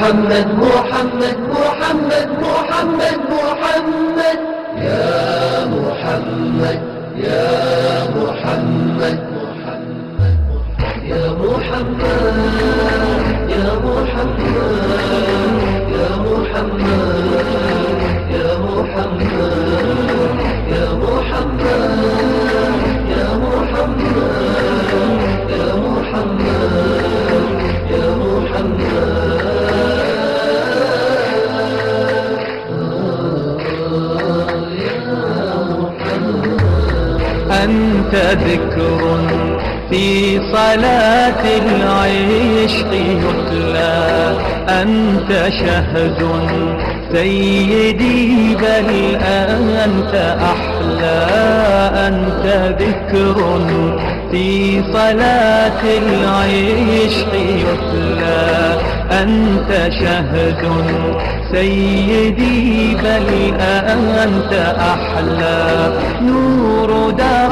محمد محمد محمد محمد محمد. يا محمد يا محمد يا محمد يا محمد يا محمد يا محمد يا محمد. أنت ذكر في صلاة العشق يتلى. أنت شهد سيدي بل أنت أحلى. أنت ذكر في صلاة العشق يتلى. أنت شهد سيدي بل أنت أحلى. نور دربي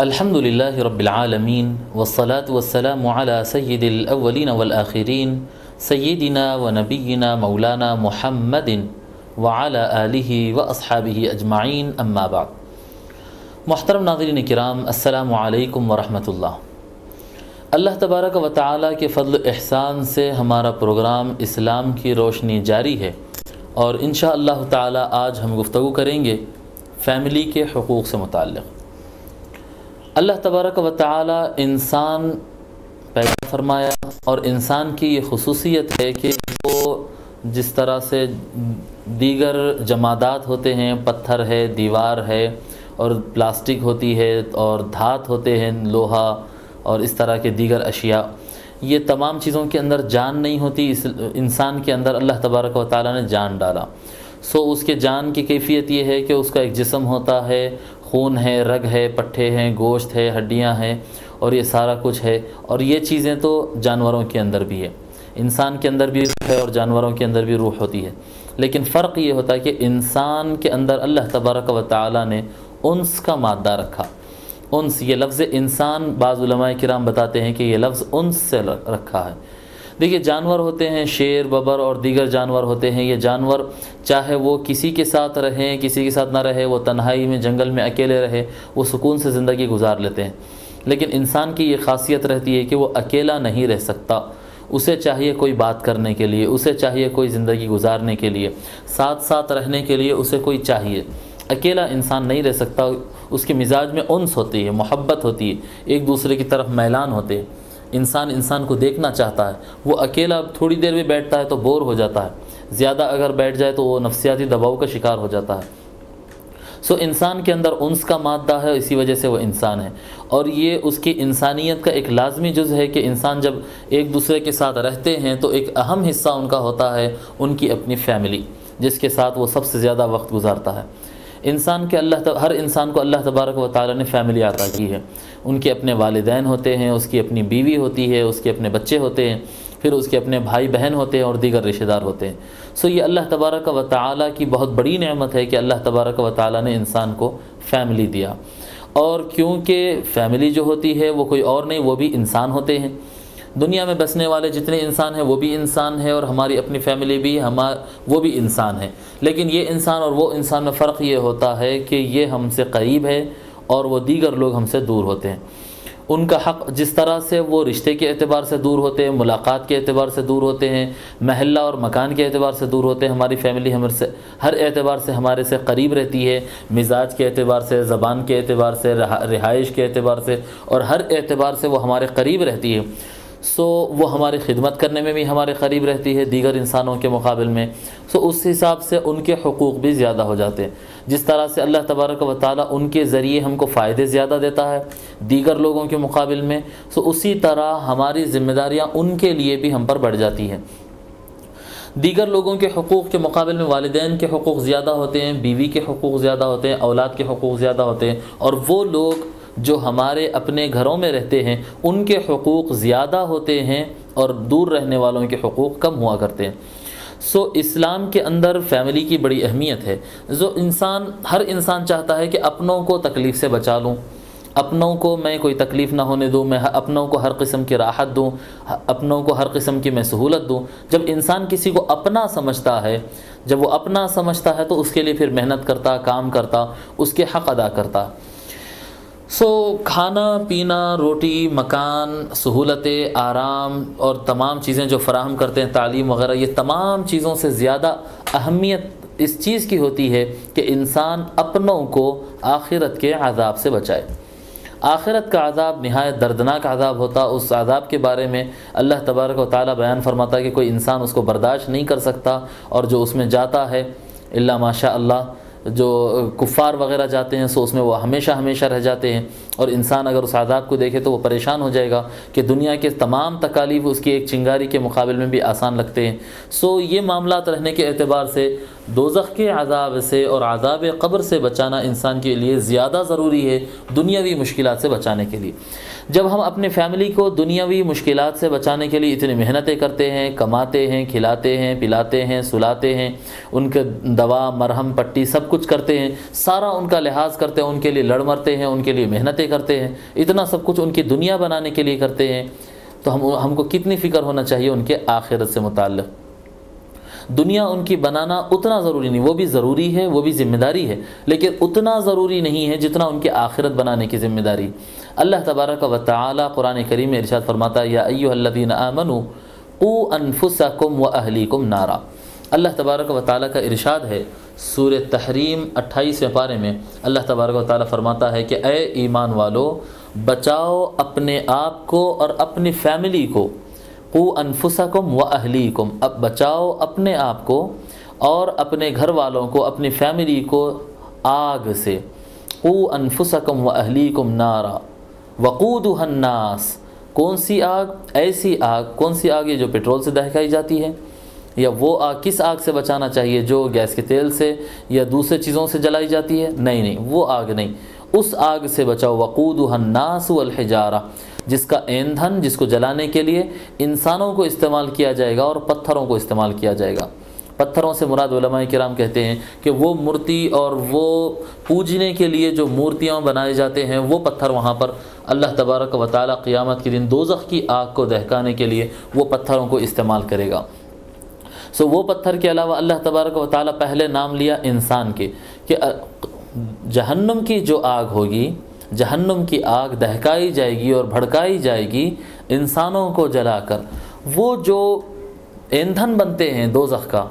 الحمد لله رب العالمين والصلاة والسلام على سيد الأولين والآخرين سيدنا ونبينا مولانا محمد وعلى آله وأصحابه أجمعين أما بعد۔ محترم ناظرین کرام، السلام علیکم ورحمۃ اللہ اللہ تبارک و تعالیٰ کے فضل احسان سے ہمارا پروگرام اسلام کی روشنی جاری ہے اور انشاء اللہ تعالیٰ آج ہم گفتگو کریں گے فیملی کے حقوق سے متعلق۔ اللہ تبارک و تعالیٰ انسان پیدا فرمایا اور انسان کی یہ خصوصیت ہے کہ وہ جس طرح سے دیگر جمادات ہوتے ہیں، پتھر ہے، دیوار ہے اور پلاسٹک ہوتی ہے اور دھات ہوتے ہیں، لوہا اور اس طرح کے دیگر اشیاء، یہ تمام چیزوں کے اندر جان نہیں ہوتی، اس انسان کے اندر اللہ تبارک و تعالیٰ نے جان ڈالا۔ سو اس کے جان کی کیفیت یہ ہے کہ اس کا ایک جسم ہوتا ہے خون ہے رگ ہے پٹھے ہیں، گوشت ہے ہڈیاں ہیں اور یہ سارا کچھ ہے اور یہ چیزیں تو جانوروں کے اندر بھی ہے۔ انسان کے اندر بھی روح ہے اور جانوروں کے اندر بھی روح ہوتی ہے۔ لیکن فرق یہ ہوتا ہے کہ انسان کے اندر اللہ تبارک و تعالیٰ نے انس کا مادہ رکھا۔ انس، یہ لفظ انسان بعض علماء کرام بتاتے ہیں کہ یہ لفظ انس سے رکھا ہے۔ دیکھیے، جانور ہوتے ہیں شیر، ببر اور دیگر جانور ہوتے ہیں، یہ جانور چاہے وہ کسی کے ساتھ رہیں، کسی کے ساتھ نہ رہے، وہ تنہائی میں، جنگل میں اکیلے رہے، وہ سکون سے زندگی گزار لیتے ہیں۔ لیکن انسان کی یہ خاصیت رہتی ہے کہ وہ اکیلا نہیں رہ سکتا۔ اسے چاہیے کوئی بات کرنے کے لیے، اسے چاہیے کوئی زندگی گزارنے کے لیے۔ ساتھ ساتھ رہنے کے لیے اسے کوئی چاہیے۔ اکیلا انسان نہیں رہ سکتا، اس کے مزاج میں انس ہوتی ہے، محبت ہوتی ہے، ایک دوسرے کی طرف میلان ہوتے ہیں۔ انسان انسان کو دیکھنا چاہتا ہے۔ وہ اکیلا تھوڑی دیر بھی بیٹھتا ہے تو بور ہو جاتا ہے۔ زیادہ اگر بیٹھ جائے تو وہ نفسیاتی دباؤ کا شکار ہو جاتا ہے۔ سو انسان کے اندر انس کا مادہ ہے، اسی وجہ سے وہ انسان ہے۔ اور یہ اس کی انسانیت کا ایک لازمی جز ہے کہ انسان جب ایک دوسرے کے ساتھ رہتے ہیں تو ایک اہم حصہ ان کا ہوتا ہے، ان کی اپنی فیملی جس کے ساتھ وہ سب سے زیادہ وقت گزارتا ہے۔ انسان کے اللہ ہر انسان کو اللہ تبارک و تعالیٰ نے فیملی عطا کی ہے۔ ان کے اپنے والدین ہوتے ہیں، اس کی اپنی بیوی ہوتی ہے، اس کے اپنے بچے ہوتے ہیں، پھر اس کے اپنے بھائی بہن ہوتے ہیں اور دیگر رشتہ دار ہوتے ہیں۔ سو یہ اللہ تبارک و تعالیٰ کی بہت بڑی نعمت ہے کہ اللہ تبارک و تعالیٰ نے انسان کو فیملی دیا۔ اور کیونکہ فیملی جو ہوتی ہے وہ کوئی اور نہیں، وہ بھی انسان ہوتے ہیں۔ دنیا میں بسنے والے جتنے انسان ہیں وہ بھی انسان ہے اور ہماری اپنی فیملی بھی ہمار وہ بھی انسان ہے لیکن یہ انسان اور وہ انسان میں فرق یہ ہوتا ہے کہ یہ ہم سے قریب ہے اور وہ دیگر لوگ ہم سے دور ہوتے ہیں۔ ان کا حق جس طرح سے وہ رشتے کے اعتبار سے دور ہوتے ہیں، ملاقات کے اعتبار سے دور ہوتے ہیں، محلہ اور مکان کے اعتبار سے دور ہوتے ہیں، ہماری فیملی ہمارے سے، ہر اعتبار سے ہمارے سے قریب رہتی ہے۔ مزاج کے اعتبار سے، زبان کے اعتبار سے رہائش کے اعتبار سے اور ہر اعتبار سے وہ ہمارے قریب رہتی ہے۔ سو وہ ہماری خدمت کرنے میں بھی ہمارے قریب رہتی ہے، دیگر انسانوں کے مقابل میں۔ سو اس حساب سے ان کے حقوق بھی زیادہ ہو جاتے ہیں۔ جس طرح سے اللہ تبارک و تعالیٰ ان کے ذریعے ہم کو فائدے زیادہ دیتا ہے دیگر لوگوں کے مقابل میں، سو اسی طرح ہماری ذمہ داریاں ان کے لیے بھی ہم پر بڑھ جاتی ہیں۔ دیگر لوگوں کے حقوق کے مقابل میں والدین کے حقوق زیادہ ہوتے ہیں، بیوی کے حقوق زیادہ ہوتے ہیں، اولاد کے حقوق زیادہ ہوتے ہیں اور وہ لوگ جو ہمارے اپنے گھروں میں رہتے ہیں، ان کے حقوق زیادہ ہوتے ہیں اور دور رہنے والوں کے حقوق کم ہوا کرتے ہیں۔ سو اسلام کے اندر فیملی کی بڑی اہمیت ہے۔ جو انسان، ہر انسان چاہتا ہے کہ اپنوں کو تکلیف سے بچا لوں۔ اپنوں کو میں کوئی تکلیف نہ ہونے دوں، میں اپنوں کو ہر قسم کی راحت دوں، اپنوں کو ہر قسم کی میں سہولت دوں۔ جب انسان کسی کو اپنا سمجھتا ہے، جب وہ اپنا سمجھتا ہے تو اس کے لیے پھر محنت کرتا، کام کرتا، اس کے حق ادا کرتا۔ سو کھانا، پینا، روٹی، مکان، سہولتیں، آرام اور تمام چیزیں جو فراہم کرتے ہیں، تعلیم وغیرہ، یہ تمام چیزوں سے زیادہ اہمیت اس چیز کی ہوتی ہے کہ انسان اپنوں کو آخرت کے عذاب سے بچائے۔ آخرت کا عذاب نہایت دردناک عذاب ہوتا، اس عذاب کے بارے میں اللہ تبارک و تعالیٰ بیان فرماتا ہے کہ کوئی انسان اس کو برداشت نہیں کر سکتا اور جو اس میں جاتا ہے اللہ ماشاء اللہ جو کفار وغیرہ جاتے ہیں، سو اس میں وہ ہمیشہ ہمیشہ رہ جاتے ہیں۔ اور انسان اگر اس عذاب کو دیکھے تو وہ پریشان ہو جائے گا کہ دنیا کے تمام تکالیف اس کی ایک چنگاری کے مقابل میں بھی آسان لگتے ہیں۔ سو یہ معاملات رہنے کے اعتبار سے دوزخ کے عذاب سے اور عذاب قبر سے بچانا انسان کے لیے زیادہ ضروری ہے دنیاوی مشکلات سے بچانے کے لیے۔ جب ہم اپنے فیملی کو دنیاوی مشکلات سے بچانے کے لیے اتنی محنتیں کرتے ہیں، کماتے ہیں، کھلاتے ہیں، پلاتے ہیں، سلاتے ہیں، ان کے دوا، مرہم، پٹی سب کچھ کرتے ہیں، سارا ان کا لحاظ کرتے ہیں، ان کے لیے لڑ مرتے ہیں، ان کے لیے محنتیں کرتے ہیں، اتنا سب کچھ ان کی دنیا بنانے کے لیے کرتے ہیں، تو ہم ہم کو کتنی فکر ہونا چاہیے ان کے آخرت سے متعلق؟ دنیا ان کی بنانا اتنا ضروری نہیں، وہ بھی ضروری ہے، وہ بھی ذمہ داری ہے، لیکن اتنا ضروری نہیں ہے جتنا ان کی آخرت بنانے کی ذمہ داری۔ اللہ تبارک و تعالی قرآن کریم میں ارشاد فرماتا یا ایو الذین آمنوا قو انفسکم و اہلیکم نارا۔ اللہ تبارک و تعالیٰ کا ارشاد ہے سور تحریم اٹھائیسویں پارے میں اللہ تبارک و تعالیٰ فرماتا ہے کہ اے ایمان والو، بچاؤ اپنے آپ کو اور اپنی فیملی کو۔ قو انفسکم و اہلیکم اب بچاؤ اپنے آپ کو اور اپنے گھر والوں کو، اپنی فیملی کو آگ سے۔ قو انفسکم و اہلیکم نارا۔ وقود الناس۔ کون سی آگ؟ ایسی آگ، کون سی آگ یہ جو پٹرول سے دہکائی جاتی ہے؟ یا وہ آگ کس آگ سے بچانا چاہیے جو گیس کے تیل سے یا دوسرے چیزوں سے جلائی جاتی ہے؟ نہیں نہیں، وہ آگ نہیں۔ اس آگ سے بچاؤ. وقود الناس والحجارہ جس کا ایندھن، جس کو جلانے کے لیے انسانوں کو استعمال کیا جائے گا اور پتھروں کو استعمال کیا جائے گا. پتھروں سے مراد علماء کرام کہتے ہیں کہ وہ مورتی اور وہ پوجنے کے لیے جو مورتیاں بنائے جاتے ہیں، وہ پتھر وہاں پر اللہ تبارک و تعالیٰ قیامت کے دن دوزخ کی آگ کو دہکانے کے لیے وہ پتھروں کو استعمال کرے گا. سو وہ پتھر کے علاوہ اللہ تبارک و تعالیٰ پہلے نام لیا انسان کے کہ جہنم کی جو آگ ہوگی، جہنم کی آگ دہکائی جائے گی اور بھڑکائی جائے گی، انسانوں کو جلا کر، وہ جو ایندھن بنتے ہیں دوزخ کا،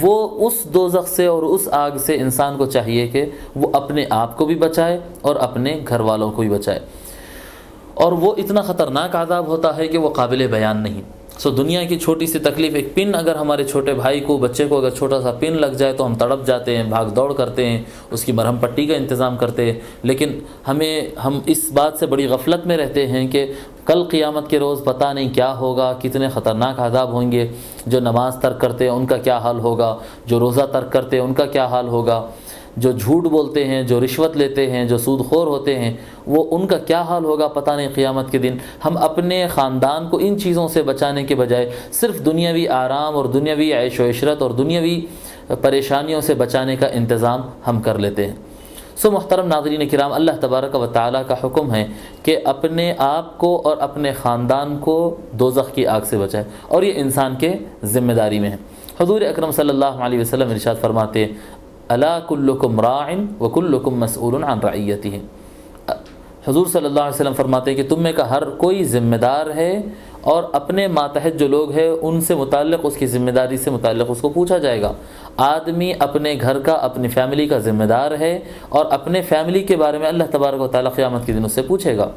وہ اس دوزخ سے اور اس آگ سے انسان کو چاہیے کہ وہ اپنے آپ کو بھی بچائے اور اپنے گھر والوں کو بھی بچائے۔ اور وہ اتنا خطرناک عذاب ہوتا ہے کہ وہ قابل بیان نہیں۔ سو دنیا کی چھوٹی سی تکلیف، ایک پن اگر ہمارے چھوٹے بھائی کو، بچے کو اگر چھوٹا سا پن لگ جائے تو ہم تڑپ جاتے ہیں، بھاگ دوڑ کرتے ہیں، اس کی مرہم پٹی کا انتظام کرتے ہیں۔ لیکن ہمیں، ہم اس بات سے بڑی غفلت میں رہتے ہیں کہ کل قیامت کے روز پتہ نہیں کیا ہوگا، کتنے خطرناک عذاب ہوں گے۔ جو نماز ترک کرتے ہیں، ان کا کیا حال ہوگا؟ جو روزہ ترک کرتے ہیں، ان کا کیا حال ہوگا؟ جو جھوٹ بولتے ہیں، جو رشوت لیتے ہیں، جو سود خور ہوتے ہیں، وہ ان کا کیا حال ہوگا پتہ نہیں قیامت کے دن۔ ہم اپنے خاندان کو ان چیزوں سے بچانے کے بجائے صرف دنیاوی آرام اور دنیاوی عیش و عشرت اور دنیاوی پریشانیوں سے بچانے کا انتظام ہم کر لیتے ہیں۔ سو محترم ناظرین کرام، اللہ تبارک و تعالیٰ کا حکم ہے کہ اپنے آپ کو اور اپنے خاندان کو دوزخ کی آگ سے بچائے اور یہ انسان کے ذمہ داری میں ہے۔ حضور اکرم صلی اللہ علیہ وسلم ارشاد فرماتے اللہ کلکم رائن و کلکم مسعول عن رعیتی ہے حضور صلی اللہ علیہ وسلم فرماتے ہیں کہ تم میں کا ہر کوئی ذمہ دار ہے اور اپنے ماتحت جو لوگ ہیں ان سے متعلق، اس کی ذمہ داری سے متعلق اس کو پوچھا جائے گا۔ آدمی اپنے گھر کا، اپنی فیملی کا ذمہ دار ہے اور اپنے فیملی کے بارے میں اللہ تبارک و تعالیٰ قیامت کے دن اس سے پوچھے گا۔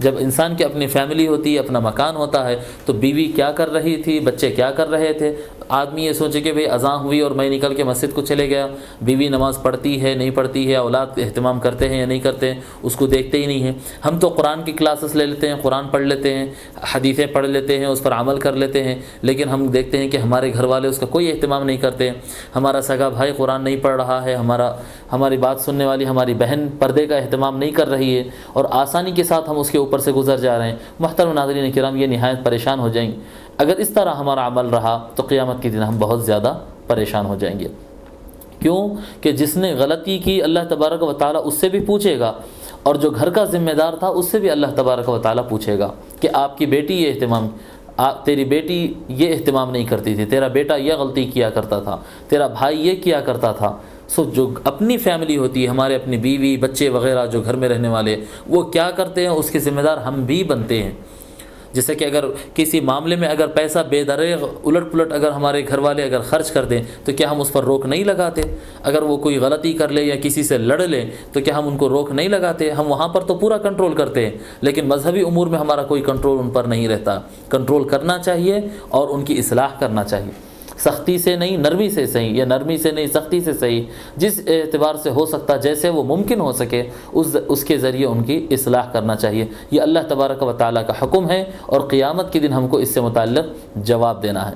جب انسان کی اپنی فیملی ہوتی ہے، اپنا مکان ہوتا ہے، تو بیوی کیا کر رہی تھی؟ بچے کیا کر رہے تھے؟ آدمی یہ سوچے کہ بھئی اذاں ہوئی اور میں نکل کے مسجد کو چلے گیا۔ بیوی نماز پڑھتی ہے، نہیں پڑھتی ہے؟ اولاد اہتمام کرتے ہیں یا نہیں کرتے؟ ہیں اس کو دیکھتے ہی نہیں ہیں۔ ہم تو قرآن کی کلاسز لے لیتے ہیں، قرآن پڑھ لیتے ہیں، حدیثیں پڑھ لیتے ہیں، اس پر عمل کر لیتے ہیں۔ لیکن ہم دیکھتے ہیں کہ ہمارے گھر والے اس کا کوئی اہتمام نہیں کرتے۔ ہمارا سگا بھائی قرآن نہیں پڑھ رہا ہے، ہمارا، ہماری بات سننے والی، ہماری بہن پردے کا اہتمام نہیں کر رہی ہے۔ اور آسانی کے ساتھ ہم اس کے اوپر اوپر سے گزر جا رہے ہیں۔ محترم ناظرین کرام، یہ نہایت پریشان ہو جائیں گے۔ اگر اس طرح ہمارا عمل رہا تو قیامت کے دن ہم بہت زیادہ پریشان ہو جائیں گے۔ کیوں؟ کہ جس نے غلطی کی، اللہ تبارک و تعالیٰ اس سے بھی پوچھے گا۔ اور جو گھر کا ذمہ دار تھا، اس سے بھی اللہ تبارک و تعالیٰ پوچھے گا کہ آپ کی بیٹی یہ اہتمام تیری بیٹی یہ اہتمام نہیں کرتی تھی، تیرا بیٹا یہ غلطی کیا کرتا تھا، تیرا بھائی یہ کیا کرتا تھا۔ سو جو اپنی فیملی ہوتی ہے، ہمارے اپنی بیوی، بچے وغیرہ جو گھر میں رہنے والے، وہ کیا کرتے ہیں؟ اس کے ذمہ دار ہم بھی بنتے ہیں۔ جیسے کہ اگر کسی معاملے میں اگر پیسہ بے دریغ، الٹ پلٹ اگر ہمارے گھر والے اگر خرچ کر دیں، تو کیا ہم اس پر روک نہیں لگاتے؟ اگر وہ کوئی غلطی کر لے یا کسی سے لڑ لیں تو کیا ہم ان کو روک نہیں لگاتے؟ ہم وہاں پر تو پورا کنٹرول کرتے ہیں، لیکن مذہبی امور میں ہمارا کوئی کنٹرول ان پر نہیں رہتا۔ کنٹرول کرنا چاہیے اور ان کی اصلاح کرنا چاہیے۔ سختی سے نہیں، نرمی سے صحیح، یا نرمی سے نہیں، سختی سے صحیح، جس اعتبار سے ہو سکتا، جیسے وہ ممکن ہو سکے، اس اس کے ذریعے ان کی اصلاح کرنا چاہیے۔ یہ اللہ تبارک و تعالیٰ کا حکم ہے اور قیامت کے دن ہم کو اس سے متعلق جواب دینا ہے۔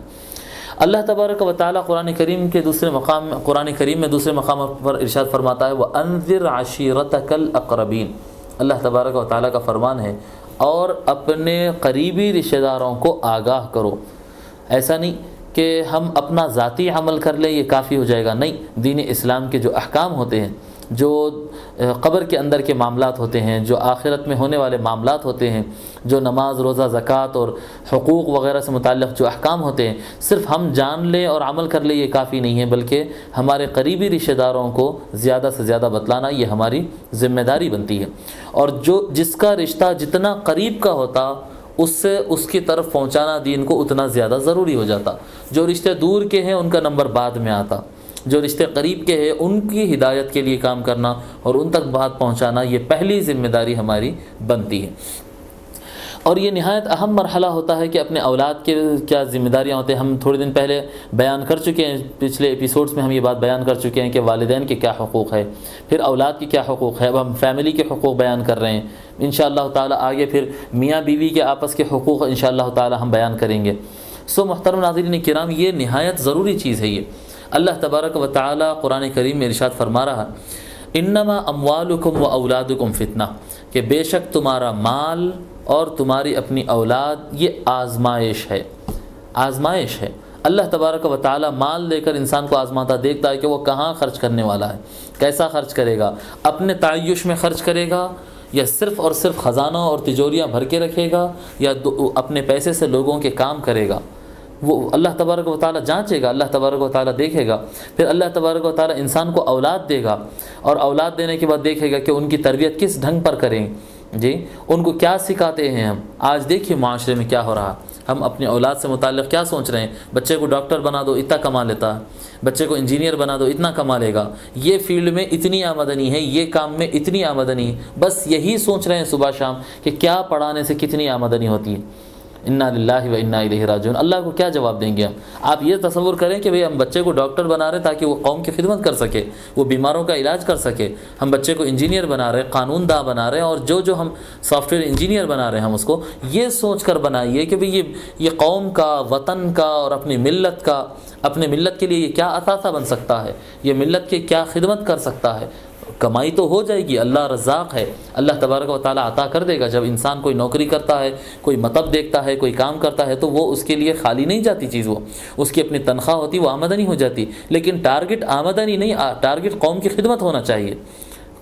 اللہ تبارک و تعالیٰ قرآن کریم کے دوسرے مقام، قرآن کریم میں دوسرے مقام پر ارشاد فرماتا ہے وہ انضر عشیرت کل اقربین اللہ تبارک و تعالیٰ کا فرمان ہے، اور اپنے قریبی رشتہ داروں کو آگاہ کرو۔ ایسا نہیں کہ ہم اپنا ذاتی عمل کر لیں، یہ کافی ہو جائے گا۔ نہیں، دین اسلام کے جو احکام ہوتے ہیں، جو قبر کے اندر کے معاملات ہوتے ہیں، جو آخرت میں ہونے والے معاملات ہوتے ہیں، جو نماز، روزہ، زکوٰۃ اور حقوق وغیرہ سے متعلق جو احکام ہوتے ہیں، صرف ہم جان لیں اور عمل کر لیں، یہ کافی نہیں ہے، بلکہ ہمارے قریبی رشتہ داروں کو زیادہ سے زیادہ بتلانا یہ ہماری ذمہ داری بنتی ہے۔ اور جو، جس کا رشتہ جتنا قریب کا ہوتا اس سے اس کی طرف پہنچانا دین کو اتنا زیادہ ضروری ہو جاتا۔ جو رشتے دور کے ہیں، ان کا نمبر بعد میں آتا۔ جو رشتے قریب کے ہیں، ان کی ہدایت کے لیے کام کرنا اور ان تک بات پہنچانا، یہ پہلی ذمہ داری ہماری بنتی ہے۔ اور یہ نہایت اہم مرحلہ ہوتا ہے کہ اپنے اولاد کے کیا ذمہ داریاں ہوتے ہیں؟ ہم تھوڑے دن پہلے بیان کر چکے ہیں، پچھلے ایپیسوڈس میں ہم یہ بات بیان کر چکے ہیں کہ والدین کے کیا حقوق ہے پھر اولاد کی کیا حقوق ہے اب ہم فیملی کے حقوق بیان کر رہے ہیں۔ ان شاء اللہ تعالیٰ آگے پھر میاں بیوی کے آپس کے حقوق ان شاء اللہ تعالیٰ ہم بیان کریں گے۔ سو محترم ناظرین کرام، یہ نہایت ضروری چیز ہے یہ۔ اللہ تبارک و تعالیٰ قرآن کریم میں ارشاد فرما رہا انما اموالکم و اولادکم فتنہ، کہ بے شک تمہارا مال اور تمہاری اپنی اولاد، یہ آزمائش ہے۔ آزمائش ہے۔ اللہ تبارک و تعالیٰ مال دے کر انسان کو آزماتا دیکھتا ہے کہ وہ کہاں خرچ کرنے والا ہے، کیسا خرچ کرے گا۔ اپنے تعیش میں خرچ کرے گا یا صرف اور صرف خزانہ اور تجوریاں بھر کے رکھے گا یا اپنے پیسے سے لوگوں کے کام کرے گا۔ وہ اللہ تبارک و تعالیٰ جانچے گا، اللہ تبارک و تعالیٰ دیکھے گا۔ پھر اللہ تبارک و تعالیٰ انسان کو اولاد دے گا اور اولاد دینے کے بعد دیکھے گا کہ ان کی تربیت کس ڈھنگ پر کریں۔ جی ان کو کیا سکھاتے ہیں ہم؟ آج دیکھیے معاشرے میں کیا ہو رہا۔ ہم اپنے اولاد سے متعلق کیا سوچ رہے ہیں؟ بچے کو ڈاکٹر بنا دو، اتنا کما لیتا۔ ہے بچے کو انجینئر بنا دو، اتنا کما لے گا۔ یہ فیلڈ میں اتنی آمدنی ہے، یہ کام میں اتنی آمدنی۔ ہے بس یہی سوچ رہے ہیں صبح شام کہ کیا پڑھانے سے کتنی آمدنی ہوتی۔ ہے انا للہ و انا الیہ راجعون اللہ کو کیا جواب دیں گے ہم؟ آپ یہ تصور کریں کہ بھئی ہم بچے کو ڈاکٹر بنا رہے ہیں تاکہ وہ قوم کی خدمت کر سکے، وہ بیماروں کا علاج کر سکے۔ ہم بچے کو انجینئر بنا رہے ہیں قانون داں بنا رہے ہیں اور جو جو ہم سافٹ ویئر انجینئر بنا رہے ہیں ہم اس کو، یہ سوچ کر بنائیے کہ بھئی یہ یہ قوم کا، وطن کا اور اپنی ملت کا اپنے ملت کے لیے یہ کیا اثاثہ بن سکتا ہے؟ یہ ملت کی کیا خدمت کر سکتا ہے؟ کمائی تو ہو جائے گی، اللہ رزاق ہے۔ اللہ تبارک و تعالیٰ عطا کر دے گا۔ جب انسان کوئی نوکری کرتا ہے، کوئی مطب دیکھتا ہے، کوئی کام کرتا ہے، تو وہ اس کے لیے خالی نہیں جاتی چیز۔ وہ اس کی اپنی تنخواہ ہوتی، وہ آمدنی ہو جاتی۔ لیکن ٹارگٹ آمدنی نہیں ٹارگٹ قوم کی خدمت ہونا چاہیے۔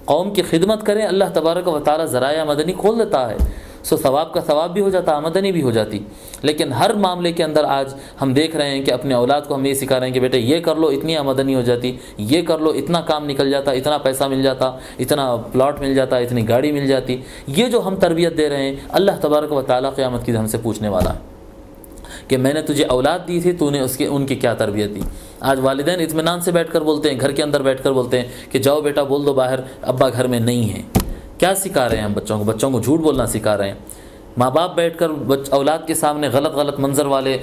قوم کی خدمت کریں، اللہ تبارک و تعالیٰ ذرائع آمدنی کھول دیتا ہے۔ سو ثواب کا ثواب بھی ہو جاتا، آمدنی بھی ہو جاتی۔ لیکن ہر معاملے کے اندر آج ہم دیکھ رہے ہیں کہ اپنے اولاد کو ہم یہ سکھا رہے ہیں کہ بیٹے، یہ کر لو، اتنی آمدنی ہو جاتی۔ یہ کر لو، اتنا کام نکل جاتا، اتنا پیسہ مل جاتا، اتنا پلاٹ مل جاتا، اتنی گاڑی مل جاتی۔ یہ جو ہم تربیت دے رہے ہیں، اللہ تبارک و تعالیٰ قیامت کی ہم سے پوچھنے والا ہے کہ میں نے تجھے اولاد دی تھی، تو نے اس کے، ان کی کیا تربیت دی؟ آج والدین اطمینان سے بیٹھ کر بولتے ہیں، گھر کے اندر بیٹھ کر بولتے ہیں کہ جاؤ بیٹا، بول دو باہر، ابا گھر میں نہیں ہے کیا سکھا رہے ہیں ہم بچوں کو؟ بچوں کو جھوٹ بولنا سکھا رہے ہیں۔ ماں باپ بیٹھ کر بچ اولاد کے سامنے غلط غلط منظر والے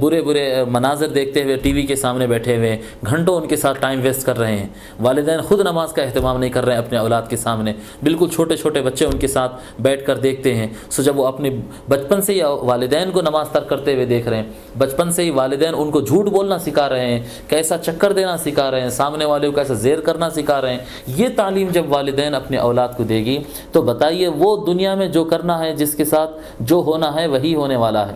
برے برے مناظر دیکھتے ہوئے ٹی وی کے سامنے بیٹھے ہوئے ہیں گھنٹوں ان کے ساتھ ٹائم ویسٹ کر رہے ہیں۔ والدین خود نماز کا اہتمام نہیں کر رہے ہیں اپنے اولاد کے سامنے۔ بالکل چھوٹے چھوٹے بچے ان کے ساتھ بیٹھ کر دیکھتے ہیں۔ سو جب وہ اپنے بچپن سے ہی والدین کو نماز ترک کرتے ہوئے دیکھ رہے ہیں، بچپن سے ہی والدین ان کو جھوٹ بولنا سکھا رہے ہیں، کیسا چکر دینا سکھا رہے ہیں، سامنے والے کو کیسا زیر کرنا سکھا رہے ہیں۔ یہ تعلیم جب والدین اپنے اولاد کو دے گی، تو بتائیے وہ دنیا میں جو کرنا ہے جس کے ساتھ جو ہونا ہے وہی ہونے والا ہے۔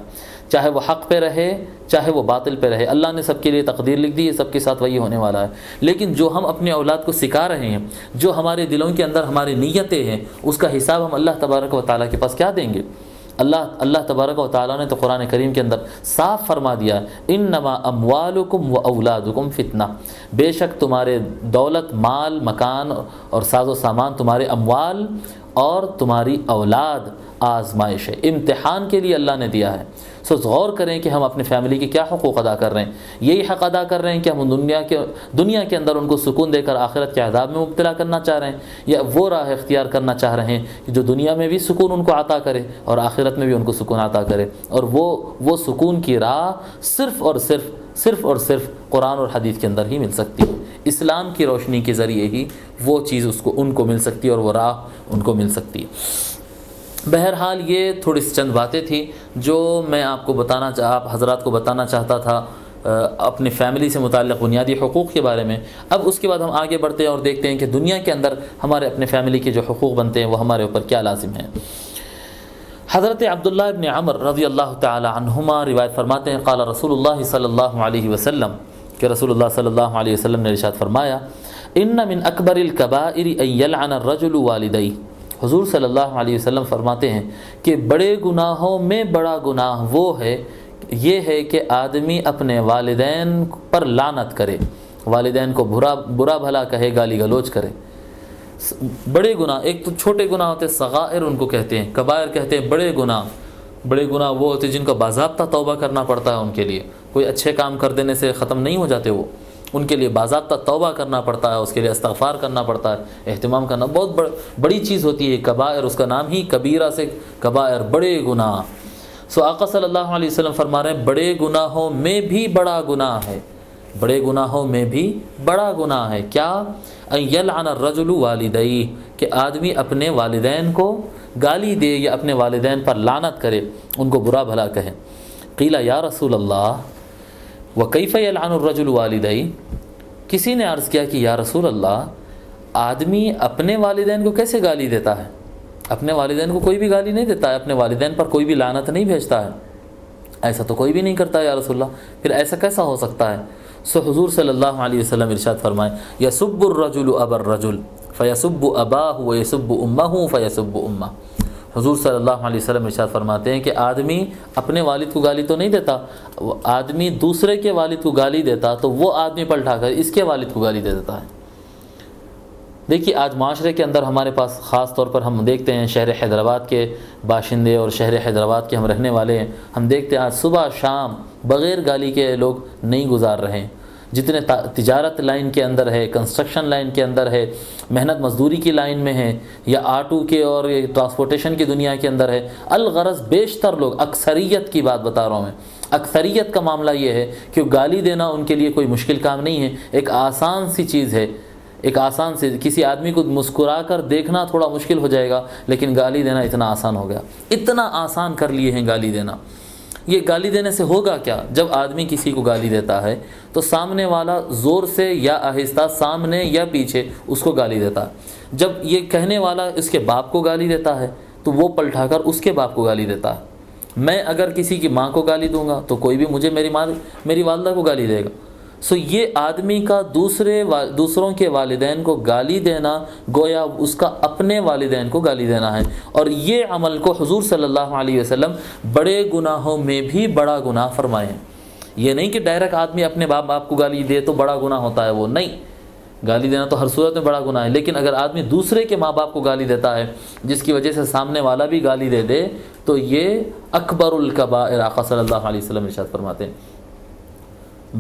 چاہے وہ حق پہ رہے، چاہے وہ باطل پہ رہے۔ اللہ نے سب کے لیے تقدیر لکھ دی ہے سب کے ساتھ وہی ہونے والا ہے۔ لیکن جو ہم اپنے اولاد کو سکھا رہے ہیں، جو ہمارے دلوں کے اندر ہماری نیتیں ہیں، اس کا حساب ہم اللہ تبارک و تعالیٰ کے پاس کیا دیں گے؟ اللہ اللہ تبارک و تعالیٰ نے تو قرآن کریم کے اندر صاف فرما دیا ان نما اموالکم و اولادکم فتنہ۔ بے شک تمہارے دولت، مال، مکان اور ساز و سامان، تمہارے اموال اور تمہاری اولاد آزمائش ہے۔ امتحان کے لیے اللہ نے دیا ہے۔ سو غور کریں کہ ہم اپنے فیملی کے کیا حقوق ادا کر رہے ہیں۔ یہی حق ادا کر رہے ہیں کہ ہم دنیا کے دنیا کے اندر ان کو سکون دے کر آخرت کے عذاب میں مبتلا کرنا چاہ رہے ہیں یا وہ راہ اختیار کرنا چاہ رہے ہیں کہ جو دنیا میں بھی سکون ان کو عطا کرے اور آخرت میں بھی ان کو سکون عطا کرے۔ اور وہ وہ سکون کی راہ صرف اور صرف صرف اور صرف قرآن اور حدیث کے اندر ہی مل سکتی ہے۔ اسلام کی روشنی کے ذریعے ہی وہ چیز اس کو، ان کو مل سکتی ہے اور وہ راہ ان کو مل سکتی ہے۔ بہرحال یہ تھوڑی سی چند باتیں تھیں جو میں آپ کو بتانا چاہ آپ حضرات کو بتانا چاہتا تھا اپنی فیملی سے متعلق بنیادی حقوق کے بارے میں۔ اب اس کے بعد ہم آگے بڑھتے ہیں اور دیکھتے ہیں کہ دنیا کے اندر ہمارے اپنے فیملی کے جو حقوق بنتے ہیں وہ ہمارے اوپر کیا لازم ہیں۔ حضرت عبداللہ ابن عمر رضی اللہ تعالی عنہما روایت فرماتے ہیں، قال رسول اللہ صلی اللہ علیہ وسلم، کہ رسول اللہ صلی اللہ علیہ وسلم نے ارشاد فرمایا، ان من اکبر الکبائر ان یلعن الرجل والدی حضور صلی اللہ علیہ وسلم فرماتے ہیں کہ بڑے گناہوں میں بڑا گناہ وہ ہے، یہ ہے کہ آدمی اپنے والدین پر لانت کرے۔ والدین کو برا برا بھلا کہے، گالی گلوچ کرے۔ بڑے گناہ، ایک تو چھوٹے گناہ ہوتے ہیں، صغائر ان کو کہتے ہیں، کبائر کہتے ہیں، بڑے گناہ۔ بڑے گناہ وہ ہوتے ہیں جن کا باضابطہ توبہ کرنا پڑتا ہے ان کے لیے۔ کوئی اچھے کام کر دینے سے ختم نہیں ہو جاتے وہ۔ ان کے لیے باضابطہ توبہ کرنا پڑتا ہے، اس کے لیے استغفار کرنا پڑتا ہے۔ اہتمام کرنا بہت بڑ بڑی چیز ہوتی ہے کبائر، اس کا نام ہی کبیرہ سے کبائر، بڑے گناہ۔ سو آقا صلی اللہ علیہ وسلم فرما رہے ہیں، بڑے گناہوں میں بھی بڑا گناہ ہے۔ بڑے گناہوں میں بھی بڑا گناہ ہے۔ کیا؟ یلعن الرجل والدئی کہ آدمی اپنے والدین کو گالی دے یا اپنے والدین پر لانت کرے، ان کو برا بھلا کہے۔ قیلا یا رسول اللہ و کیف یلعن الرجل والدئی کسی نے عرض کیا کہ یا رسول اللہ، آدمی اپنے والدین کو کیسے گالی دیتا ہے؟ اپنے والدین کو کوئی بھی گالی نہیں دیتا ہے، اپنے والدین پر کوئی بھی لانت نہیں بھیجتا ہے۔ ایسا تو کوئی بھی نہیں کرتا یا رسول اللہ۔ پھر ایسا کیسا ہو سکتا ہے؟ سو حضور صلی اللہ علیہ وسلم ارشاد فرمائے، یسب الرجل اب الرجل، فیسب اباہ و یسب امہ فیسب امہ۔ حضور صلی اللہ علیہ وسلم ارشاد فرماتے ہیں کہ آدمی اپنے والد کو گالی تو نہیں دیتا، آدمی دوسرے کے والد کو گالی دیتا تو وہ آدمی پلٹا کر اس کے والد کو گالی دے دیتا ہے۔ دیکھیے، آج معاشرے کے اندر ہمارے پاس خاص طور پر ہم دیکھتے ہیں شہر حیدرآباد کے باشندے اور شہر حیدرآباد کے ہم رہنے والے ہیں۔ ہم دیکھتے ہیں آج صبح شام بغیر گالی کے لوگ نہیں گزار رہے ہیں۔ جتنے تجارت لائن کے اندر ہے کنسٹرکشن لائن کے اندر ہے، محنت مزدوری کی لائن میں ہے، یا آٹو کے اور ٹرانسپورٹیشن کی دنیا کے اندر ہے، الغرض بیشتر لوگ، اکثریت کی بات بتا رہا ہوں میں۔ اکثریت کا معاملہ یہ ہے کہ گالی دینا ان کے لیے کوئی مشکل کام نہیں ہے۔ ایک آسان سی چیز ہے۔ ایک آسان سے کسی آدمی کو مسکرا کر دیکھنا تھوڑا مشکل ہو جائے گا، لیکن گالی دینا اتنا آسان ہو گیا۔ اتنا آسان کر لیے ہیں گالی دینا۔ یہ گالی دینے سے ہوگا کیا؟ جب آدمی کسی کو گالی دیتا ہے تو سامنے والا زور سے یا آہستہ سامنے یا پیچھے اس کو گالی دیتا۔ ہے جب یہ کہنے والا اس کے باپ کو گالی دیتا ہے تو وہ پلٹا کر اس کے باپ کو گالی دیتا۔ ہے میں اگر کسی کی ماں کو گالی دوں گا تو کوئی بھی مجھے میری ماں، میری والدہ کو گالی دے گا۔ سو یہ آدمی کا دوسرے دوسروں کے والدین کو گالی دینا گویا اس کا اپنے والدین کو گالی دینا ہے۔ اور یہ عمل کو حضور صلی اللہ علیہ وسلم بڑے گناہوں میں بھی بڑا گناہ فرمائے ہیں۔ یہ نہیں کہ ڈائریکٹ آدمی اپنے باپ باپ کو گالی دے تو بڑا گناہ ہوتا ہے وہ، نہیں۔ گالی دینا تو ہر صورت میں بڑا گناہ ہے، لیکن اگر آدمی دوسرے کے ماں باپ کو گالی دیتا ہے، جس کی وجہ سے سامنے والا بھی گالی دے دے، تو یہ اکبر القبا عراقہ صلی اللہ علیہ وسلم ارشاد فرماتے ہیں۔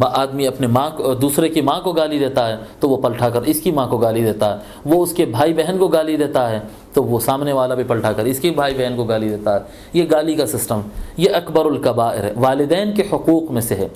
آدمی اپنے ماں کو دوسرے کی ماں کو گالی دیتا ہے، تو وہ پلٹا کر اس کی ماں کو گالی دیتا ہے۔ وہ اس کے بھائی بہن کو گالی دیتا ہے، تو وہ سامنے والا بھی پلٹا کر اس کی بھائی بہن کو گالی دیتا ہے۔ یہ گالی کا سسٹم، یہ اکبر القبائر ہے والدین کے حقوق میں سے ہے۔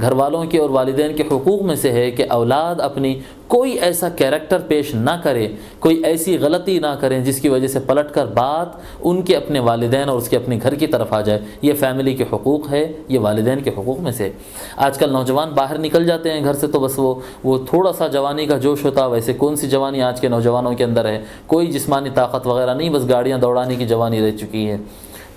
گھر والوں کے اور والدین کے حقوق میں سے ہے کہ اولاد اپنی کوئی ایسا کیریکٹر پیش نہ کرے، کوئی ایسی غلطی نہ کریں جس کی وجہ سے پلٹ کر بات ان کے اپنے والدین اور اس کے اپنے گھر کی طرف آ جائے۔ یہ فیملی کے حقوق ہے، یہ والدین کے حقوق میں سے۔ ہے آج کل نوجوان باہر نکل جاتے ہیں گھر سے تو بس وہ وہ تھوڑا سا جوانی کا جوش ہوتا ہے ویسے کون سی جوانی آج کے نوجوانوں کے اندر ہے؟ کوئی جسمانی طاقت وغیرہ نہیں، بس گاڑیاں دوڑانے کی جوانی رہ چکی ہے۔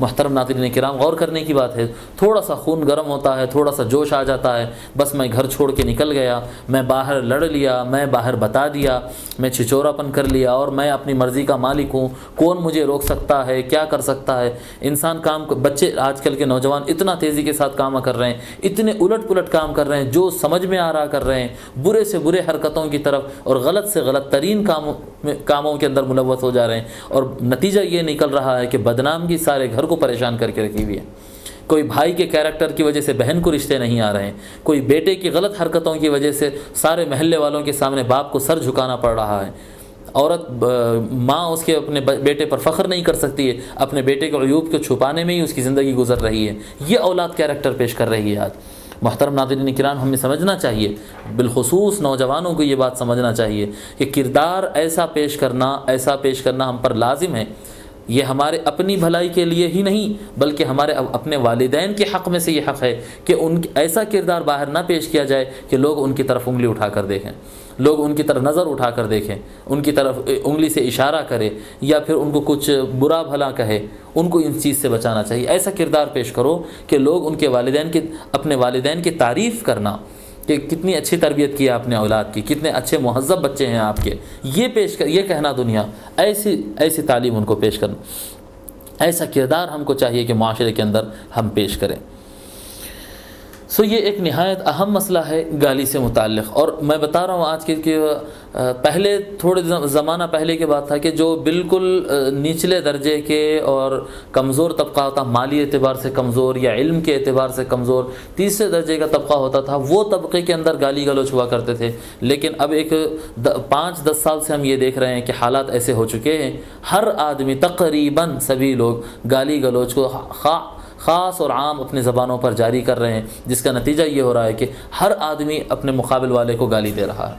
محترم ناظرین کرام، غور کرنے کی بات ہے، تھوڑا سا خون گرم ہوتا ہے، تھوڑا سا جوش آ جاتا ہے، بس میں گھر چھوڑ کے نکل گیا، میں باہر لڑ لیا، میں باہر بتا دیا، میں چھچورا پن کر لیا اور میں اپنی مرضی کا مالک ہوں، کون مجھے روک سکتا ہے، کیا کر سکتا ہے؟ انسان کام بچے آج کل کے نوجوان اتنا تیزی کے ساتھ کام کر رہے ہیں، اتنے الٹ پلٹ کام کر رہے ہیں، جو سمجھ میں آ رہا کر رہے ہیں، برے سے برے حرکتوں کی طرف اور غلط سے غلط ترین کاموں میں، کاموں کے اندر ملوث ہو جا رہے ہیں۔ اور نتیجہ یہ نکل رہا ہے کہ بدنامگی سارے گھر کو پریشان کر کے رکھی ہوئی ہے۔ کوئی بھائی کے کیریکٹر کی وجہ سے بہن کو رشتے نہیں آ رہے ہیں۔ کوئی بیٹے کی غلط حرکتوں کی وجہ سے سارے محلے والوں کے سامنے باپ کو سر جھکانا پڑ رہا ہے۔ عورت ماں اس کے اپنے بیٹے پر فخر نہیں کر سکتی ہے، اپنے بیٹے کے عیوب کو چھپانے میں ہی اس کی زندگی گزر رہی ہے۔ یہ اولاد کیریکٹر پیش کر رہی ہے آج۔ محترم ناظرین کرام، ہمیں سمجھنا چاہیے، بالخصوص نوجوانوں کو یہ بات سمجھنا چاہیے کہ کردار ایسا پیش کرنا، ایسا پیش کرنا ہم پر لازم ہے یہ ہمارے اپنی بھلائی کے لیے ہی نہیں، بلکہ ہمارے اپنے والدین کے حق میں سے یہ حق ہے کہ ان ایسا کردار باہر نہ پیش کیا جائے کہ لوگ ان کی طرف انگلی اٹھا کر دیکھیں۔ لوگ ان کی طرف نظر اٹھا کر دیکھیں، ان کی طرف انگلی سے اشارہ کرے، یا پھر ان کو کچھ برا بھلا کہے، ان کو ان چیز سے بچانا چاہیے۔ ایسا کردار پیش کرو کہ لوگ ان کے والدین کے، اپنے والدین کی تعریف کرنا کہ کتنی اچھی تربیت کی ہے نے اولاد کی، کتنے اچھے مہذب بچے ہیں آپ کے۔ یہ پیش کر، یہ کہنا دنیا، ایسی ایسی تعلیم ان کو پیش کرنا، ایسا کردار ہم کو چاہیے کہ معاشرے کے اندر ہم پیش کریں۔ سو یہ ایک نہایت اہم مسئلہ ہے گالی سے متعلق اور میں بتا رہا ہوں آج کے کہ پہلے تھوڑے زمانہ پہلے کی بات تھا کہ جو بالکل نچلے درجے کے اور کمزور طبقہ ہوتا، مالی اعتبار سے کمزور یا علم کے اعتبار سے کمزور، تیسرے درجے کا طبقہ ہوتا تھا، وہ طبقے کے اندر گالی گلوچ ہوا کرتے تھے۔ لیکن اب ایک پانچ، دس سال سے ہم یہ دیکھ رہے ہیں کہ حالات ایسے ہو چکے ہیں۔ ہر آدمی تقریباً سبھی لوگ گالی گلوچ کو خواہ خاص اور عام اپنے زبانوں پر جاری کر رہے ہیں، جس کا نتیجہ یہ ہو رہا ہے کہ ہر آدمی اپنے مقابل والے کو گالی دے رہا ہے۔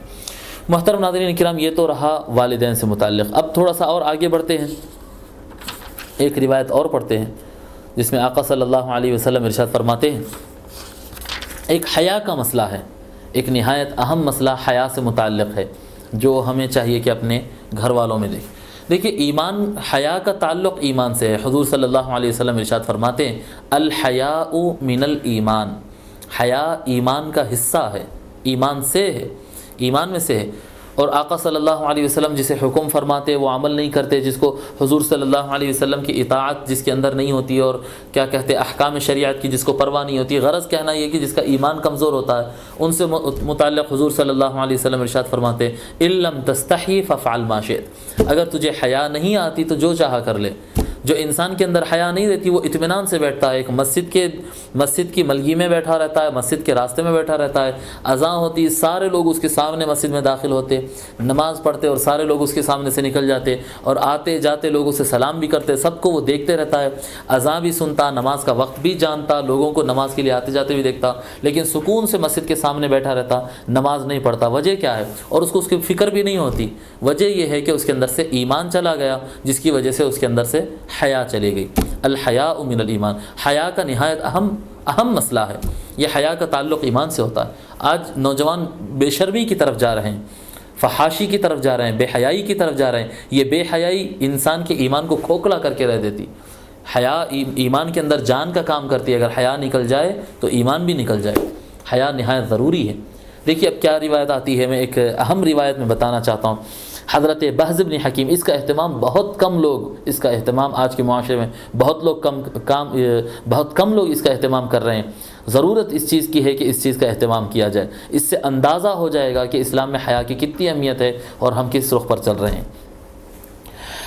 محترم ناظرین کرام، یہ تو رہا والدین سے متعلق۔ اب تھوڑا سا اور آگے بڑھتے ہیں۔ ایک روایت اور پڑھتے ہیں، جس میں آقا صلی اللہ علیہ وسلم ارشاد فرماتے ہیں، ایک حیا کا مسئلہ ہے۔ ایک نہایت اہم مسئلہ حیا سے متعلق ہے، جو ہمیں چاہیے کہ اپنے گھر والوں میں دیکھ دیکھیے ایمان، حیا کا تعلق ایمان سے ہے۔ حضور صلی اللہ علیہ وسلم ارشاد فرماتے ہیں، الحیاء من الایمان حیا ایمان کا حصہ ہے، ایمان سے ہے، ایمان میں سے ہے۔ اور آقا صلی اللہ علیہ وسلم جسے حکم فرماتے، وہ عمل نہیں کرتے، جس کو حضور صلی اللہ علیہ وسلم کی اطاعت جس کے اندر نہیں ہوتی اور کیا کہتے، احکام شریعت کی جس کو پرواہ نہیں ہوتی، غرض کہنا یہ کہ جس کا ایمان کمزور ہوتا ہے، ان سے متعلق حضور صلی اللہ علیہ وسلم ارشاد فرماتے علم تستحی ففعل ما شئت. اگر تجھے حیا نہیں آتی تو جو چاہا کر لے۔ جو انسان کے اندر حیا نہیں رہتی، وہ اطمینان سے بیٹھتا ہے، ایک مسجد کے مسجد کی ملگی میں بیٹھا رہتا ہے، مسجد کے راستے میں بیٹھا رہتا ہے۔ اذاں ہوتی، سارے لوگ اس کے سامنے مسجد میں داخل ہوتے، نماز پڑھتے اور سارے لوگ اس کے سامنے سے نکل جاتے اور آتے جاتے لوگوں سے سلام بھی کرتے، سب کو وہ دیکھتے رہتا ہے۔ اذاں بھی سنتا، نماز کا وقت بھی جانتا، لوگوں کو نماز کے لیے آتے جاتے بھی دیکھتا، لیکن سکون سے مسجد کے سامنے بیٹھا رہتا، نماز نہیں پڑھتا۔ وجہ کیا ہے؟ اور اس کو اس کی فکر بھی نہیں ہوتی۔ وجہ یہ ہے کہ اس کے اندر سے ایمان چلا گیا، جس کی وجہ سے اس کے اندر سے حیا چلی گئی۔ الحیا من الایمان۔ حیا کا نہایت اہم اہم مسئلہ ہے۔ یہ حیا کا تعلق ایمان سے ہوتا ہے۔ آج نوجوان بے شرمی کی طرف جا رہے ہیں، فحاشی کی طرف جا رہے ہیں، بے حیائی کی طرف جا رہے ہیں۔ یہ بے حیائی انسان کے ایمان کو کھوکھلا کر کے رہ دیتی۔ حیا ایمان کے اندر جان کا کام کرتی ہے۔ اگر حیا نکل جائے تو ایمان بھی نکل جائے۔ حیا نہایت ضروری ہے۔ دیکھیے اب کیا روایت آتی ہے، میں ایک اہم روایت میں بتانا چاہتا ہوں۔ حضرت بحز بن حکیم، اس کا اہتمام بہت کم لوگ اس کا اہتمام آج کے معاشرے میں بہت لوگ کم کام بہت کم لوگ اس کا اہتمام کر رہے ہیں۔ ضرورت اس چیز کی ہے کہ اس چیز کا اہتمام کیا جائے۔ اس سے اندازہ ہو جائے گا کہ اسلام میں حیا کی کتنی اہمیت ہے اور ہم کس رخ پر چل رہے ہیں۔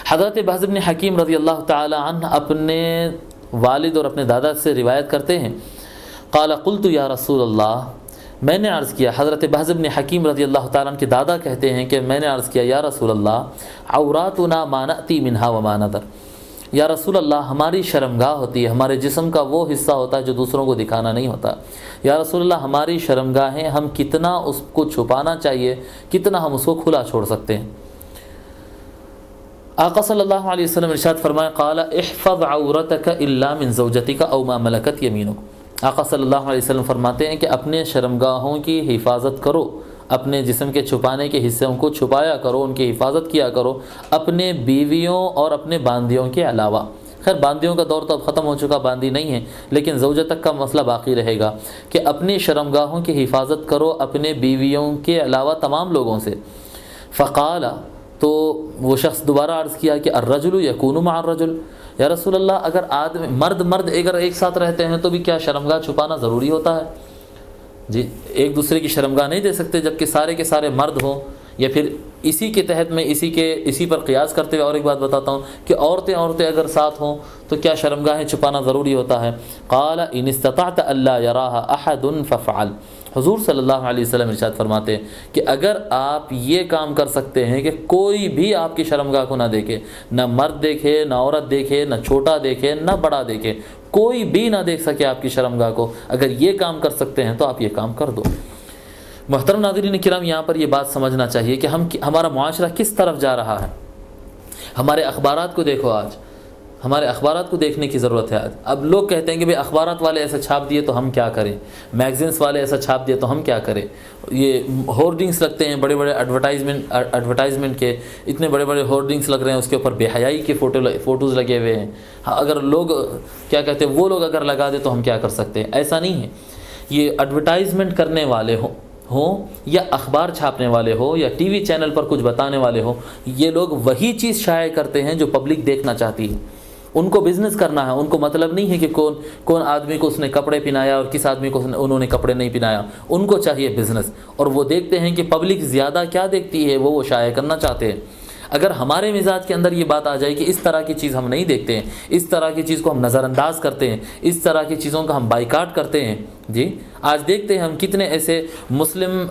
حضرت بحز بن حکیم رضی اللہ تعالی عنہ اپنے والد اور اپنے دادا سے روایت کرتے ہیں۔ قال قلت یا رسول اللہ میں نے عرض کیا، حضرت بحز بن حکیم رضی اللہ تعالیٰ عنہ کے دادا کہتے ہیں کہ میں نے عرض کیا، یا رسول اللہ، عوراتنا مانعتی منہا و ماندر یا رسول اللہ، ہماری شرمگاہ ہوتی ہے، ہمارے جسم کا وہ حصہ ہوتا ہے جو دوسروں کو دکھانا نہیں ہوتا۔ یا رسول اللہ، ہماری شرمگاہیں ہم کتنا اس کو چھپانا چاہیے، کتنا ہم اس کو کھلا چھوڑ سکتے ہیں۔ آقا صلی اللہ علیہ وسلم ارشاد فرمائے، قال، احفظ عورتک الا من زوجتک او ما ملکت یمینک۔ آقا صلی اللہ علیہ وسلم فرماتے ہیں کہ اپنے شرمگاہوں کی حفاظت کرو، اپنے جسم کے چھپانے کے حصوں کو چھپایا کرو، ان کی حفاظت کیا کرو، اپنے بیویوں اور اپنے باندیوں کے علاوہ۔ خیر، باندیوں کا دور تو اب ختم ہو چکا، باندی نہیں ہے، لیکن زوجہ تک کا مسئلہ باقی رہے گا کہ اپنی شرمگاہوں کی حفاظت کرو، اپنے بیویوں کے علاوہ تمام لوگوں سے۔ فقال تو وہ شخص دوبارہ عرض کیا کہ الرجل یکون مع الرجل۔ یا رسول اللہ، اگر آدمی، مرد مرد اگر ایک ساتھ رہتے ہیں تو بھی کیا شرمگاہ چھپانا ضروری ہوتا ہے؟ جی ایک دوسرے کی شرمگاہ نہیں دے سکتے جبکہ سارے کے سارے مرد ہوں، یا پھر اسی کے تحت میں، اسی کے، اسی پر قیاس کرتے ہوئے اور ایک بات بتاتا ہوں کہ عورتیں عورتیں اگر ساتھ ہوں تو کیا شرمگاہیں چھپانا ضروری ہوتا ہے؟ قال ان استطعت اللہ یراہ احد ففعل حضور صلی اللہ علیہ وسلم ارشاد فرماتے ہیں کہ اگر آپ یہ کام کر سکتے ہیں کہ کوئی بھی آپ کی شرمگاہ کو نہ دیکھے، نہ مرد دیکھے، نہ عورت دیکھے، نہ چھوٹا دیکھے، نہ بڑا دیکھے، کوئی بھی نہ دیکھ سکے آپ کی شرمگاہ کو، اگر یہ کام کر سکتے ہیں تو آپ یہ کام کر دو۔ محترم ناظرین کرام، یہاں پر یہ بات سمجھنا چاہیے کہ ہم ہمارا معاشرہ کس طرف جا رہا ہے۔ ہمارے اخبارات کو دیکھو آج۔ ہمارے اخبارات کو دیکھنے کی ضرورت ہے۔ اب لوگ کہتے ہیں کہ بھائی اخبارات والے ایسا چھاپ دیے تو ہم کیا کریں؟ میگزینس والے ایسا چھاپ دیے تو ہم کیا کریں؟ یہ ہورڈنگس لگتے ہیں بڑے بڑے ایڈورٹائزمنٹ ایڈورٹائزمنٹ کے۔ اتنے بڑے بڑے ہورڈنگس لگ رہے ہیں، اس کے اوپر بے حیائی کے فوٹو فوٹوز لگے ہوئے ہیں۔ ہاں، اگر لوگ کیا کہتے ہیں، وہ لوگ اگر لگا دیں تو ہم کیا کر سکتے ہیں؟ ایسا نہیں ہے۔ یہ ایڈورٹائزمنٹ کرنے والے ہوں ہوں یا اخبار چھاپنے والے ہو یا ٹی وی چینل پر کچھ بتانے والے ہو، یہ لوگ وہی چیز شائع کرتے ہیں جو پبلک دیکھنا چاہتی ہے۔ ان کو بزنس کرنا ہے، ان کو مطلب نہیں ہے کہ کون کون آدمی کو اس نے کپڑے پہنایا اور کس آدمی کو انہوں نے کپڑے نہیں پہنایا۔ ان کو چاہیے بزنس اور وہ دیکھتے ہیں کہ پبلک زیادہ کیا دیکھتی ہے، وہ وہ شائع کرنا چاہتے ہیں۔ اگر ہمارے مزاج کے اندر یہ بات آ جائے کہ اس طرح کی چیز ہم نہیں دیکھتے ہیں، اس طرح کی چیز کو ہم نظر انداز کرتے ہیں، اس طرح کی چیزوں کا ہم بائیکاٹ کرتے ہیں۔ جی آج دیکھتے ہیں ہم کتنے ایسے مسلم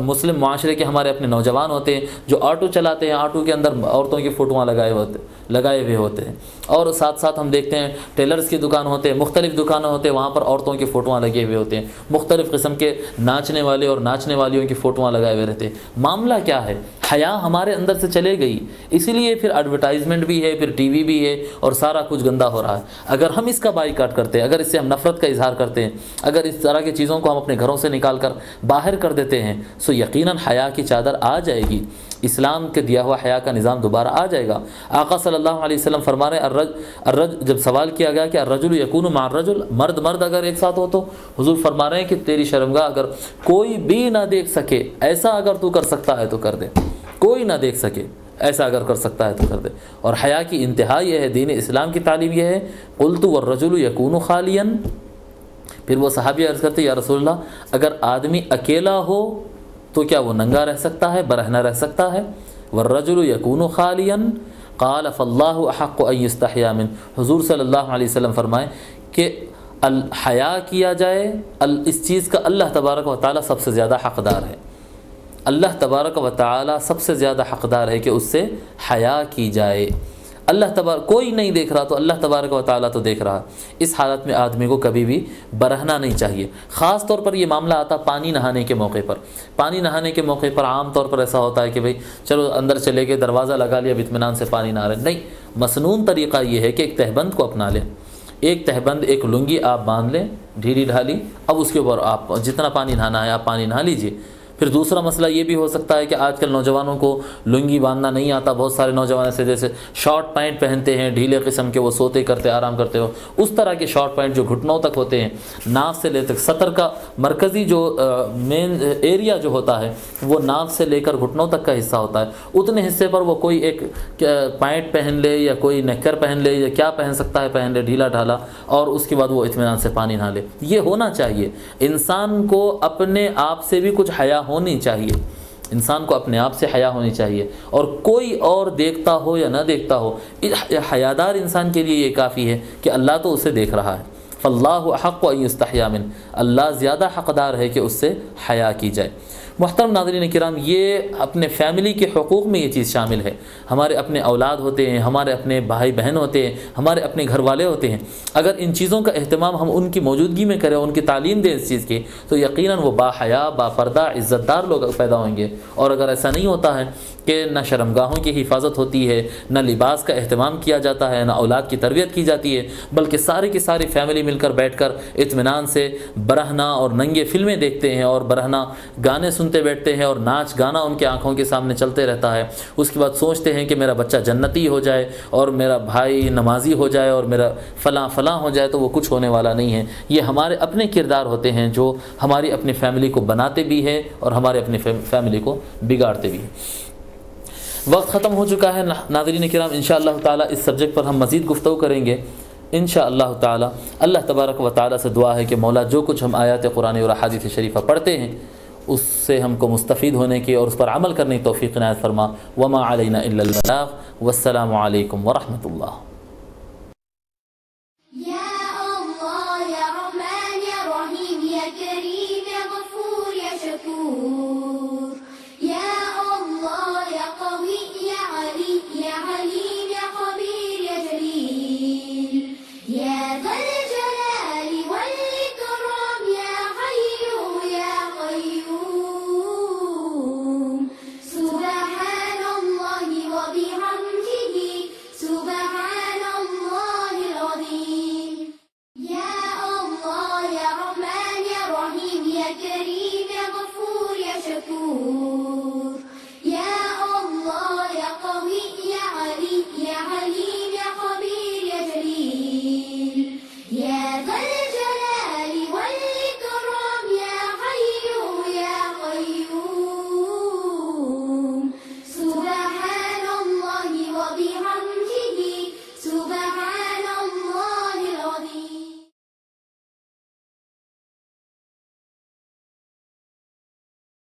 مسلم معاشرے کے ہمارے اپنے نوجوان ہوتے ہیں جو آٹو چلاتے ہیں، آٹو کے اندر عورتوں کی فوٹوان لگائے ہوتے، لگائے ہوئے ہوتے ہیں۔ اور ساتھ ساتھ ہم دیکھتے ہیں ٹیلرز کی دکان ہوتے ہیں مختلف دکانیں ہوتے ہیں وہاں پر عورتوں کی فوٹوان لگے ہوئے ہوتے ہیں۔ مختلف قسم کے ناچنے والے اور ناچنے والیوں کی فوٹوان لگائے ہوئے رہتے ہیں۔ معاملہ کیا ہے؟ حیا ہمارے اندر سے چلے گئی۔ اسی لیے پھر ایڈورٹائزمنٹ بھی ہے، پھر ٹی وی بھی ہے اور سارا کچھ گندا ہو رہا ہے۔ اگر ہم اس کا بائی کاٹ کرتے ہیں اگر اس سے ہم نفرت کا اظہار کرتے ہیں اگر اس طرح کی چیزوں کو ہم اپنے گھروں سے نکال کر باہر کر دیتے ہیں سو یقیناً حیا کی چادر آ جائے گی۔ اسلام کے دیا ہوا حیا کا نظام دوبارہ آ جائے گا۔ آقا صلی اللہ علیہ وسلم فرما رہے الرج الرج، جب سوال کیا گیا کہ الرجل یکون مع الرجل، مرد مرد اگر ایک ساتھ ہو تو؟ حضور فرما رہے ہیں کہ تیری شرمگاہ اگر کوئی بھی نہ دیکھ سکے، ایسا اگر تو کر سکتا ہے تو کر دے۔ کوئی نہ دیکھ سکے، ایسا اگر کر سکتا ہے تو کر دے۔ اور حیا کی انتہا یہ ہے، دین اسلام کی تعلیم یہ ہے۔ قلت والرجل یکون خالین پھر وہ صحابی عرض کرتے، یا رسول اللہ، اگر آدمی اکیلا ہو تو کیا وہ ننگا رہ سکتا ہے، برہنہ رہ سکتا ہے؟ والرجل یکون خالین قال، فاللہ احق ان یستحیا من۔ حضور صلی اللہ علیہ وسلم فرمائے کہ الحیا کیا جائے اس چیز کا اللہ تبارک و تعالی سب سے زیادہ حقدار ہے۔ اللہ تبارک و تعالی سب سے زیادہ حقدار ہے کہ اس سے حیا کی جائے۔ اللہ تبار، کوئی نہیں دیکھ رہا تو اللہ تبارک و تعالیٰ تو دیکھ رہا۔ اس حالت میں آدمی کو کبھی بھی برہنا نہیں چاہیے۔ خاص طور پر یہ معاملہ آتا پانی نہانے کے موقع پر۔ پانی نہانے کے موقع پر عام طور پر ایسا ہوتا ہے کہ بھئی چلو اندر چلے گئے، دروازہ لگا لیا اطمینان سے پانی نہ رہے۔ نہیں، مصنون طریقہ یہ ہے کہ ایک تہبند کو اپنا لیں۔ ایک تہبند، ایک لنگی آپ باندھ لیں ڈھیلی ڈھالی، اب اس کے اوپر آپ جتنا پانی نہانا ہے، آپ پانی نہا لیجیے پھر دوسرا مسئلہ یہ بھی ہو سکتا ہے کہ آج کل نوجوانوں کو لنگی باندھنا نہیں آتا۔ بہت سارے نوجوان ایسے جیسے شارٹ پینٹ پہنتے ہیں، ڈھیلے قسم کے، وہ سوتے کرتے، آرام کرتے ہو۔ اس طرح کے شارٹ پینٹ جو گھٹنوں تک ہوتے ہیں، ناف سے لے تک، سطر کا مرکزی جو مین ایریا جو ہوتا ہے، وہ ناف سے لے کر گھٹنوں تک کا حصہ ہوتا ہے۔ اتنے حصے پر وہ کوئی ایک پینٹ پہن لے یا کوئی نکر پہن لے یا کیا پہن سکتا ہے، پہن لے، ڈھیلا ڈھالا، اور اس کے بعد وہ اطمینان سے پانی نہ لے۔ یہ ہونا چاہیے۔ انسان کو اپنے آپ سے بھی کچھ حیا ہو ہونی چاہیے۔ انسان کو اپنے آپ سے حیا ہونی چاہیے۔ اور کوئی اور دیکھتا ہو یا نہ دیکھتا ہو حیادار انسان کے لیے یہ کافی ہے کہ اللہ تو اسے دیکھ رہا ہے۔ فلاح حق و استحیامن اللہ زیادہ حقدار ہے کہ اس سے حیا کی جائے۔ محترم ناظرین کرام، یہ اپنے فیملی کے حقوق میں یہ چیز شامل ہے۔ ہمارے اپنے اولاد ہوتے ہیں، ہمارے اپنے بھائی بہن ہوتے ہیں، ہمارے اپنے گھر والے ہوتے ہیں۔ اگر ان چیزوں کا اہتمام ہم ان کی موجودگی میں کریں، ان کی تعلیم دیں اس چیز کی، تو یقیناً وہ با حیا، با عزت دار لوگ پیدا ہوں گے۔ اور اگر ایسا نہیں ہوتا ہے کہ نہ شرمگاہوں کی حفاظت ہوتی ہے، نہ لباس کا اہتمام کیا جاتا ہے، نہ اولاد کی تربیت کی جاتی ہے، بلکہ سارے کی ساری فیملی مل کر بیٹھ کر اطمینان سے برہنا اور ننگے فلمیں دیکھتے ہیں اور برہنا گانے سنتے سنتے بیٹھتے ہیں اور ناچ گانا ان کے آنکھوں کے سامنے چلتے رہتا ہے۔ اس کے بعد سوچتے ہیں کہ میرا بچہ جنتی ہو جائے اور میرا بھائی نمازی ہو جائے اور میرا فلاں فلاں ہو جائے تو وہ کچھ ہونے والا نہیں ہے۔ یہ ہمارے اپنے کردار ہوتے ہیں جو ہماری اپنی فیملی کو بناتے بھی ہے اور ہمارے اپنی فیملی کو بگاڑتے بھی ہیں۔ وقت ختم ہو چکا ہے۔ ناظرین کرام، انشاءاللہ اللہ تعالیٰ اس سبجیکٹ پر ہم مزید گفتگو کریں گے۔ انشاءاللہ اللہ تعالیٰ اللہ تبارک و تعالیٰ سے دعا ہے کہ مولا جو کچھ ہم آیات قرآن اور حادث شریفہ پڑھتے ہیں اس سے ہم کو مستفید ہونے کی اور اس پر عمل کرنے کی توفیق عنایت فرما۔ وما علینا اللہ البلاغ۔ والسلام علیکم ورحمۃ اللہ